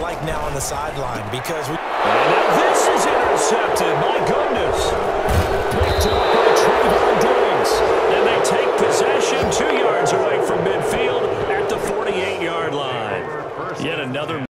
like now on the sideline because we... And this is intercepted. My goodness. Picked up by Trevon Diggs. And they take possession two yards away from midfield at the 48-yard line. Yet another